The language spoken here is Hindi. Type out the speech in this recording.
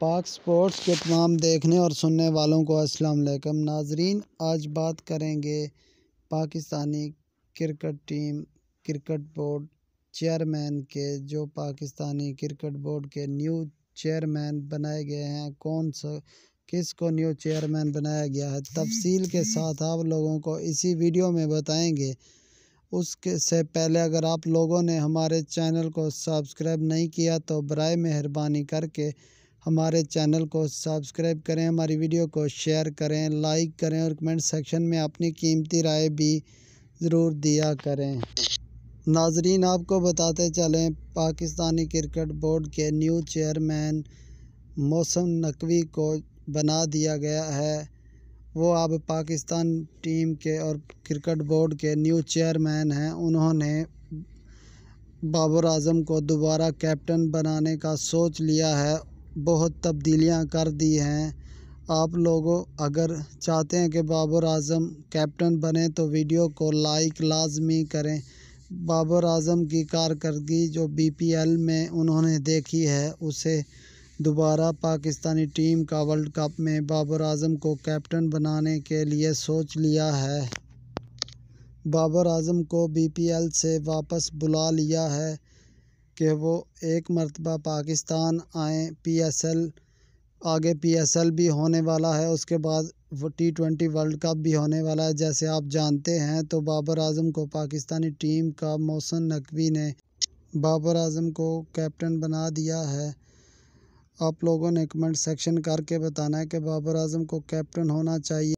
पाक स्पोर्ट्स के तमाम देखने और सुनने वालों को अस्सलाम वालेकुम। नाजरीन, आज बात करेंगे Pakistani cricket team, cricket board chairman के, जो पाकिस्तानी क्रिकेट बोर्ड के न्यू चेयरमैन बनाए गए हैं। कौन सा किस को न्यू चेयरमैन बनाया गया है? तफसील के साथ आप लोगों को इसी वीडियो में बताएँगे। उसके से पहले अगर आप लोगों ने हमारे चैनल को सब्सक्राइब नहीं किया तो बर मेहरबानी करके हमारे चैनल को सब्सक्राइब करें, हमारी वीडियो को शेयर करें, लाइक करें और कमेंट सेक्शन में अपनी कीमती राय भी ज़रूर दिया करें। नाजरीन, आपको बताते चलें, पाकिस्तानी क्रिकेट बोर्ड के न्यू चेयरमैन मौसम नकवी को बना दिया गया है। वो अब पाकिस्तान टीम के और क्रिकेट बोर्ड के न्यू चेयरमैन हैं। उन्होंने बाबर आज़म को दोबारा कैप्टन बनाने का सोच लिया है बहुत तब्दीलियाँ कर दी हैं। आप लोगों अगर चाहते हैं कि बाबर आज़म कैप्टन बने तो वीडियो को लाइक लाजमी करें। बाबर आज़म की कारकर्दगी जो बीपीएल में उन्होंने देखी है, उसे दोबारा पाकिस्तानी टीम का वर्ल्ड कप में बाबर आज़म को कैप्टन बनाने के लिए सोच लिया है। बाबर आज़म को बीपीएल से वापस बुला लिया है। कि वो एक मरतबा पाकिस्तान आए पीएसएल आगे पीएसएल भी होने वाला है, उसके बाद वो टी ट्वेंटी वर्ल्ड कप भी होने वाला है। जैसे आप जानते हैं तो बाबर आज़म को पाकिस्तानी टीम का मौसम नकवी ने बाबर आज़म को कैप्टन बना दिया है। आप लोगों ने कमेंट सेक्शन करके बताना है कि बाबर आज़म को कैप्टन होना चाहिए।